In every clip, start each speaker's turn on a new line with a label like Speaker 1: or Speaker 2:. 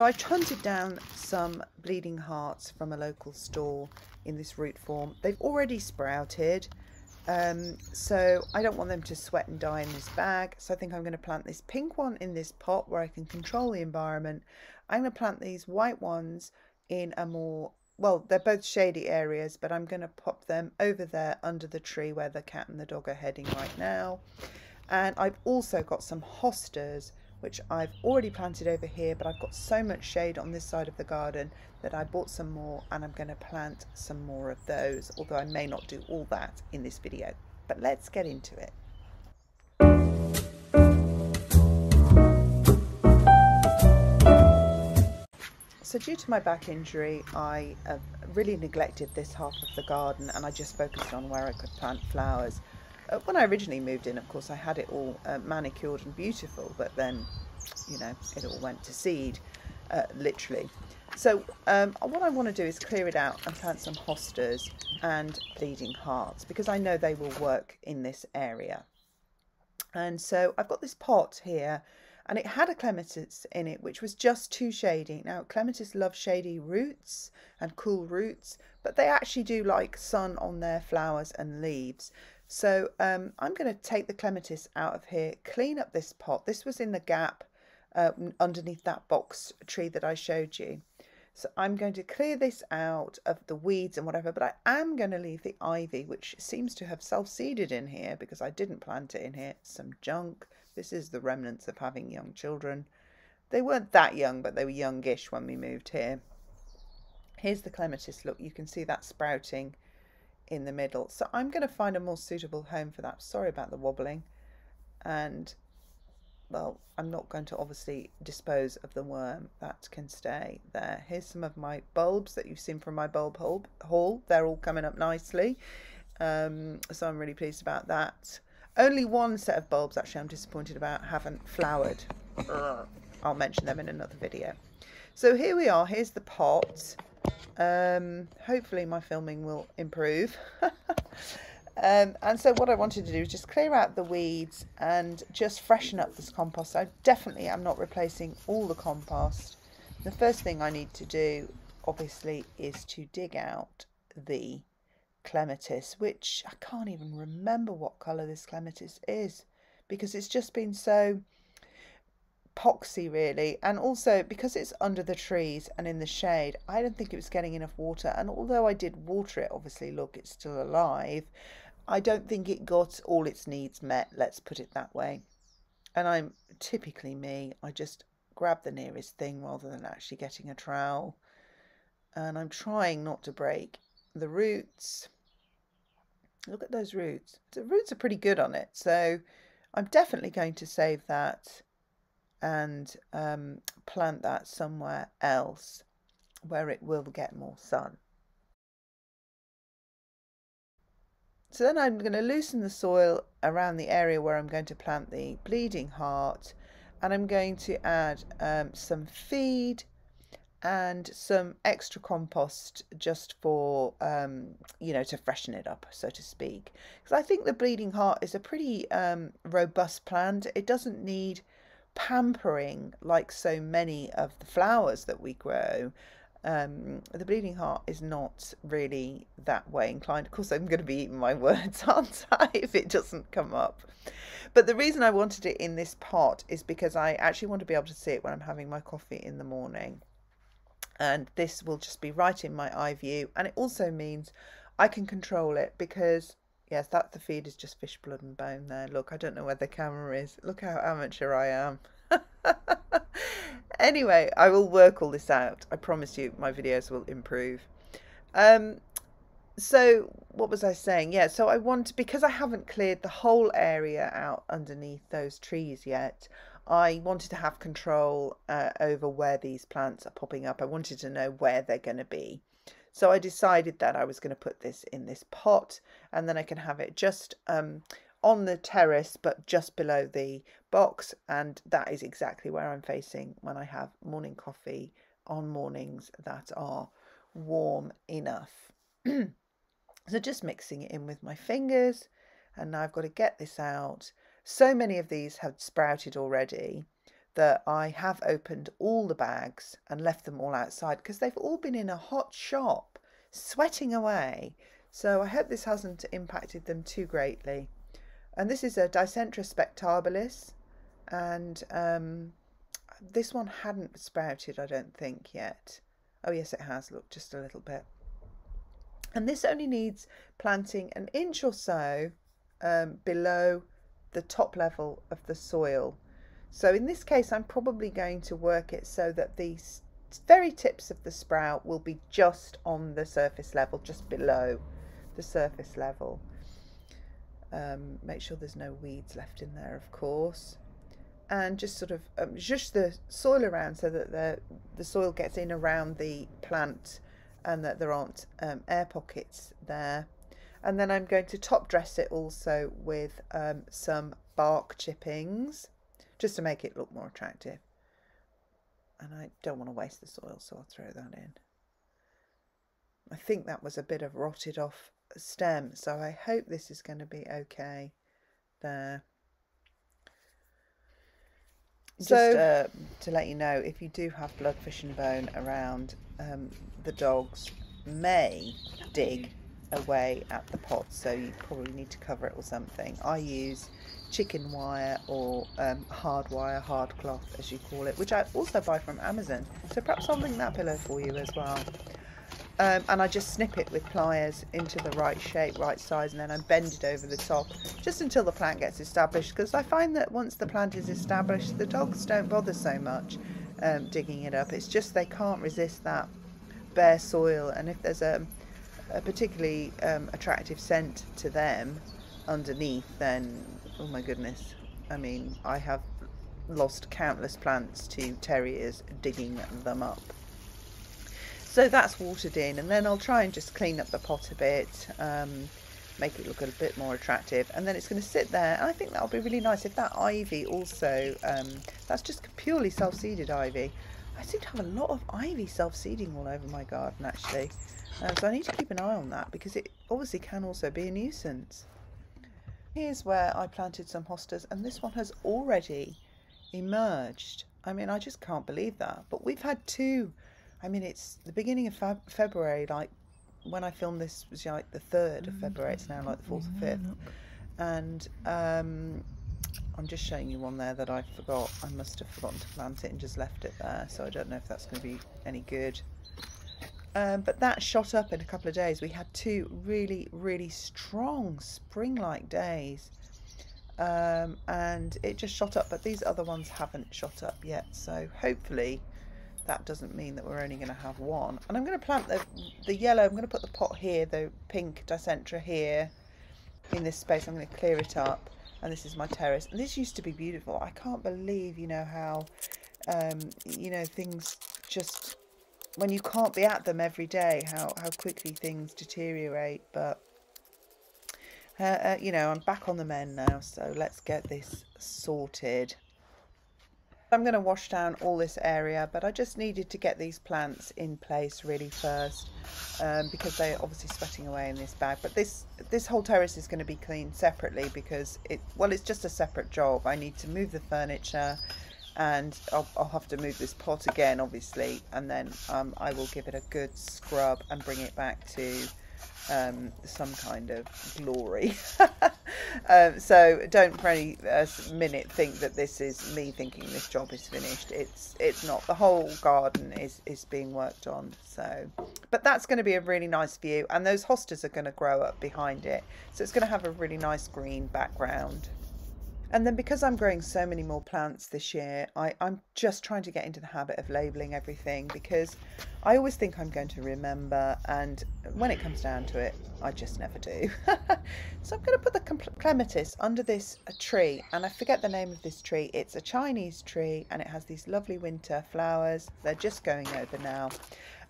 Speaker 1: I've hunted down some bleeding hearts from a local store in this root form. They've already sprouted, um, so I don't want them to sweat and die in this bag. So I think I'm going to plant this pink one in this pot where I can control the environment. I'm going to plant these white ones in a more, well, they're both shady areas, but I'm going to pop them over there under the tree where the cat and the dog are heading right now. And I've also got some hostas which I've already planted over here, but I've got so much shade on this side of the garden that I bought some more and I'm going to plant some more of those, although I may not do all that in this video. But let's get into it. So due to my back injury, I uh, really neglected this half of the garden and I just focused on where I could plant flowers. Uh, when I originally moved in, of course, I had it all uh, manicured and beautiful, but then, you know, it all went to seed, uh, literally. So um, what I want to do is clear it out and plant some hostas and bleeding hearts because I know they will work in this area. And so I've got this pot here and it had a clematis in it which was just too shady. Now clematis love shady roots and cool roots but they actually do like sun on their flowers and leaves. So um, I'm going to take the clematis out of here, clean up this pot. This was in the gap uh, underneath that box tree that I showed you. So I'm going to clear this out of the weeds and whatever, but I am going to leave the ivy, which seems to have self-seeded in here because I didn't plant it in here. Some junk. This is the remnants of having young children. They weren't that young, but they were youngish when we moved here. Here's the clematis. Look, you can see that sprouting in the middle. So I'm going to find a more suitable home for that. Sorry about the wobbling. And, well, I'm not going to obviously dispose of the worm. That can stay there. Here's some of my bulbs that you've seen from my bulb haul. They're all coming up nicely. Um, so I'm really pleased about that. Only one set of bulbs, actually, I'm disappointed about, haven't flowered. I'll mention them in another video. So here we are. Here's the pot. Um, hopefully my filming will improve. um, and so what I wanted to do is just clear out the weeds and just freshen up this compost. I definitely am not replacing all the compost. The first thing I need to do, obviously, is to dig out the clematis, which I can't even remember what colour this clematis is because it's just been so poxy really. And also because it's under the trees and in the shade I don't think it was getting enough water. And although I did water it obviously look it's still alive I don't think it got all its needs met let's put it that way. And I'm typically me I just grab the nearest thing rather than actually getting a trowel. And I'm trying not to break the roots. Look at those roots. The roots are pretty good on it. So I'm definitely going to save that and um, plant that somewhere else where it will get more sun. So then I'm going to loosen the soil around the area where I'm going to plant the bleeding heart and I'm going to add um, some feed and some extra compost just for um, you know to freshen it up so to speak because I think the bleeding heart is a pretty um, robust plant it doesn't need pampering like so many of the flowers that we grow. Um, the bleeding heart is not really that way inclined. Of course, I'm going to be eating my words, aren't I, if it doesn't come up. But the reason I wanted it in this pot is because I actually want to be able to see it when I'm having my coffee in the morning. And this will just be right in my eye view. And it also means I can control it because Yes, that the feed is just fish blood and bone there. Look, I don't know where the camera is. Look how amateur I am. anyway, I will work all this out. I promise you my videos will improve. Um, so what was I saying? Yeah, so I want, because I haven't cleared the whole area out underneath those trees yet, I wanted to have control uh, over where these plants are popping up. I wanted to know where they're going to be. So I decided that I was going to put this in this pot and then I can have it just um, on the terrace but just below the box and that is exactly where I'm facing when I have morning coffee on mornings that are warm enough. so just mixing it in with my fingers and now I've got to get this out. So many of these have sprouted already that I have opened all the bags and left them all outside because they've all been in a hot shop sweating away. So I hope this hasn't impacted them too greatly. And this is a Dicentra spectabilis and um, this one hadn't sprouted I don't think yet. Oh yes it has, look just a little bit. And this only needs planting an inch or so um, below the top level of the soil. So in this case, I'm probably going to work it so that the very tips of the sprout will be just on the surface level, just below the surface level. Um, make sure there's no weeds left in there, of course. And just sort of um, just the soil around so that the, the soil gets in around the plant and that there aren't um, air pockets there. And then I'm going to top dress it also with um, some bark chippings just to make it look more attractive. And I don't want to waste the soil, so I'll throw that in. I think that was a bit of rotted off stem, so I hope this is going to be okay there. Just so, uh, to let you know, if you do have bloodfish and bone around, um, the dogs may dig away at the pot, so you probably need to cover it or something. I use chicken wire or um, hard wire, hard cloth as you call it, which I also buy from Amazon. So perhaps I'll link that below for you as well. Um, and I just snip it with pliers into the right shape, right size, and then I bend it over the top just until the plant gets established. Because I find that once the plant is established, the dogs don't bother so much um, digging it up. It's just they can't resist that bare soil, and if there's a, a particularly um, attractive scent to them underneath, then oh my goodness, I mean, I have lost countless plants to terriers digging them up. So that's watered in and then I'll try and just clean up the pot a bit, um, make it look a bit more attractive and then it's going to sit there and I think that'll be really nice if that ivy also, um, that's just purely self-seeded ivy. I seem to have a lot of ivy self-seeding all over my garden actually. Uh, so I need to keep an eye on that because it obviously can also be a nuisance. Here's where I planted some hostas and this one has already emerged. I mean, I just can't believe that. But we've had two I mean, it's the beginning of Feb February. Like when I filmed this was like the third of February. It's now like the fourth or fifth. And um, I'm just showing you one there that I forgot. I must have forgotten to plant it and just left it there. So I don't know if that's going to be any good. Um, but that shot up in a couple of days. We had two really, really strong spring-like days. Um, and it just shot up. But these other ones haven't shot up yet. So hopefully that doesn't mean that we're only going to have one. And I'm going to plant the, the yellow, I'm going to put the pot here, the pink Dicentra here in this space. I'm going to clear it up. And this is my terrace. And this used to be beautiful. I can't believe, you know, how, um, you know, things just, when you can't be at them every day, how, how quickly things deteriorate. But, uh, uh, you know, I'm back on the men now. So let's get this sorted. I'm going to wash down all this area, but I just needed to get these plants in place really first um, because they're obviously sweating away in this bag. But this this whole terrace is going to be cleaned separately because it well, it's just a separate job. I need to move the furniture and I'll, I'll have to move this pot again, obviously, and then um, I will give it a good scrub and bring it back to um, some kind of glory. um, so don't for any uh, minute think that this is me thinking this job is finished. It's it's not. The whole garden is is being worked on. So, but that's going to be a really nice view, and those hostas are going to grow up behind it. So it's going to have a really nice green background. And then because I'm growing so many more plants this year, I, I'm just trying to get into the habit of labelling everything because I always think I'm going to remember and when it comes down to it, I just never do. so I'm going to put the clematis under this tree and I forget the name of this tree. It's a Chinese tree and it has these lovely winter flowers. They're just going over now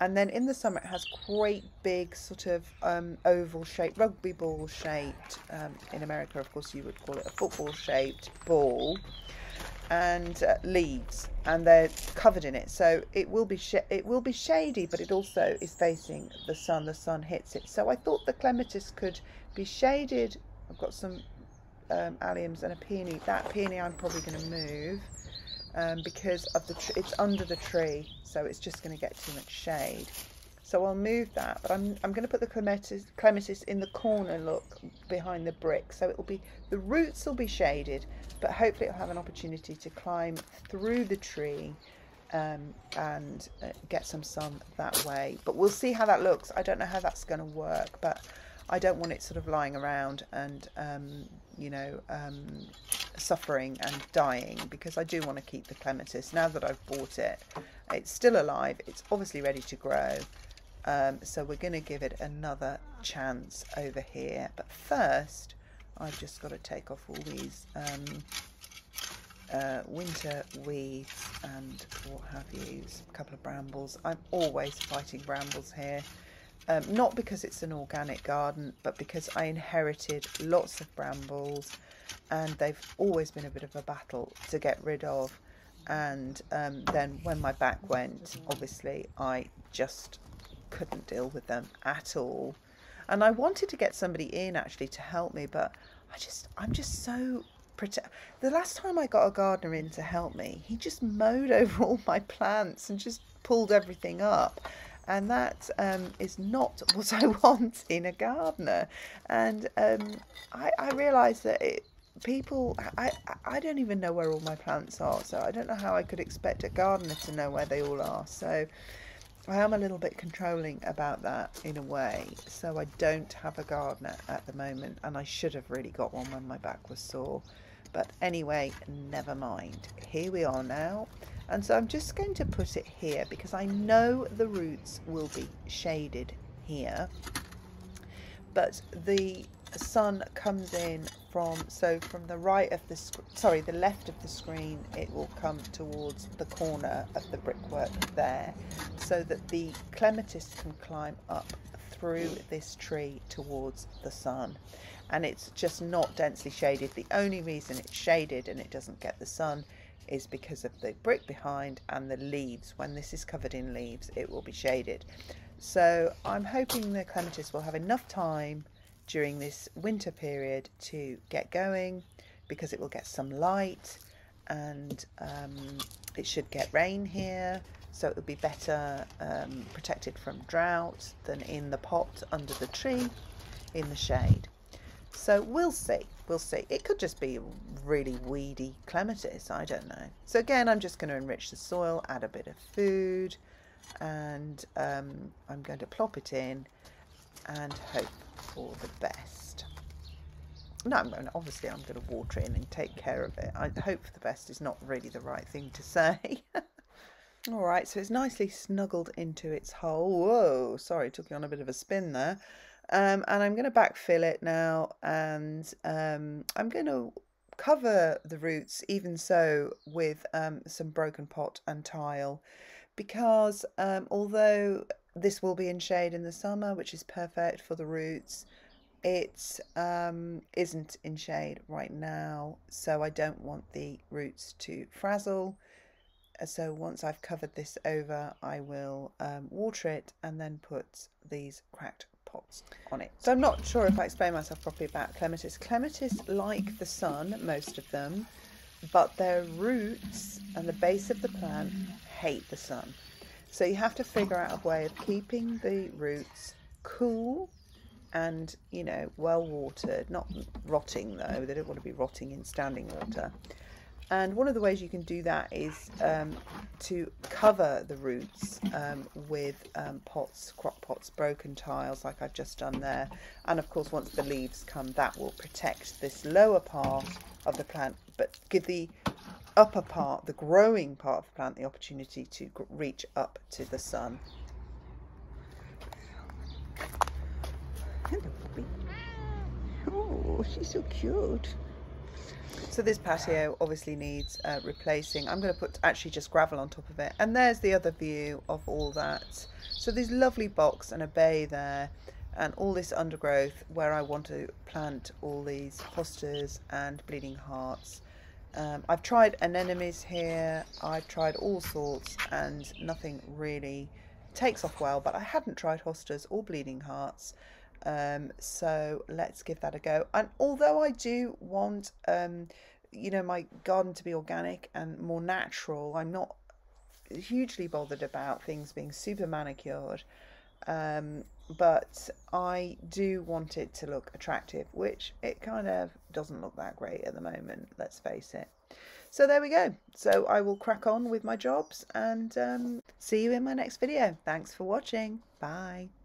Speaker 1: and then in the summer it has great big sort of um, oval shaped rugby ball shaped um, in America of course you would call it a football shaped ball and uh, leaves and they're covered in it. So it will be it will be shady but it also is facing the sun. The sun hits it. So I thought the clematis could be shaded. I've got some um, alliums and a peony. That peony I'm probably going to move um, because of the tr- it's under the tree, so it's just going to get too much shade. So I'll move that, but I'm, I'm going to put the clematis, clematis in the corner, look, behind the brick. So it will be, the roots will be shaded, but hopefully it'll have an opportunity to climb through the tree um, and uh, get some sun that way. But we'll see how that looks. I don't know how that's going to work, but I don't want it sort of lying around and, um, you know, um, suffering and dying because I do want to keep the clematis. Now that I've bought it, it's still alive. It's obviously ready to grow. Um, so we're going to give it another chance over here. But first, I've just got to take off all these um, uh, winter weeds and what have you. A couple of brambles. I'm always fighting brambles here. Um, not because it's an organic garden, but because I inherited lots of brambles and they've always been a bit of a battle to get rid of. And um, then when my back went, obviously, I just couldn't deal with them at all. And I wanted to get somebody in actually to help me, but I just, I'm just so. The last time I got a gardener in to help me, he just mowed over all my plants and just pulled everything up. And that um, is not what I want in a gardener. And um, I, I realised that it, people, I, I don't even know where all my plants are. So I don't know how I could expect a gardener to know where they all are. So I am a little bit controlling about that in a way. So I don't have a gardener at the moment, and I should have really got one when my back was sore. But anyway, never mind. Here we are now. And so I'm just going to put it here because I know the roots will be shaded here. But the sun comes in from so from the right of the sorry the left of the screen it will come towards the corner of the brickwork there so that the clematis can climb up through this tree towards the sun and it's just not densely shaded. The only reason it's shaded and it doesn't get the sun is because of the brick behind and the leaves. When this is covered in leaves it will be shaded. So I'm hoping the clematis will have enough time during this winter period to get going because it will get some light and um, it should get rain here. So it will be better um, protected from drought than in the pot under the tree in the shade. So we'll see, we'll see. It could just be really weedy clematis, I don't know. So again, I'm just going to enrich the soil, add a bit of food, and um, I'm going to plop it in and hope for the best. No, I'm going, obviously I'm going to water it in and take care of it. I hope for the best is not really the right thing to say. All right, so it's nicely snuggled into its hole. Whoa, sorry, took you on a bit of a spin there. Um, and I'm going to backfill it now and um, I'm going to cover the roots even so with um, some broken pot and tile because um, although this will be in shade in the summer, which is perfect for the roots. It um, isn't in shade right now, so I don't want the roots to frazzle. Uh, so once I've covered this over, I will um, water it and then put these cracked pots on it. So I'm not sure if I explain myself properly about clematis. Clematis like the sun, most of them, but their roots and the base of the plant hate the sun. So you have to figure out a way of keeping the roots cool and, you know, well watered, not rotting though, they don't want to be rotting in standing water. And one of the ways you can do that is um, to cover the roots um, with um, pots, crock pots, broken tiles like I've just done there. And of course, once the leaves come, that will protect this lower part of the plant, but give the upper part, the growing part of the plant, the opportunity to reach up to the sun. Hello, puppy. Oh, she's so cute. So this patio obviously needs uh, replacing. I'm going to put actually just gravel on top of it. And there's the other view of all that. So there's lovely box and a bay there and all this undergrowth where I want to plant all these hostas and bleeding hearts um, I've tried anemones here, I've tried all sorts and nothing really takes off well, but I hadn't tried hostas or bleeding hearts. Um, so let's give that a go. And although I do want um, you know, my garden to be organic and more natural. I'm not hugely bothered about things being super manicured. Um, but I do want it to look attractive, which it kind of doesn't look that great at the moment, let's face it. So there we go. So I will crack on with my jobs and um, see you in my next video. Thanks for watching. Bye.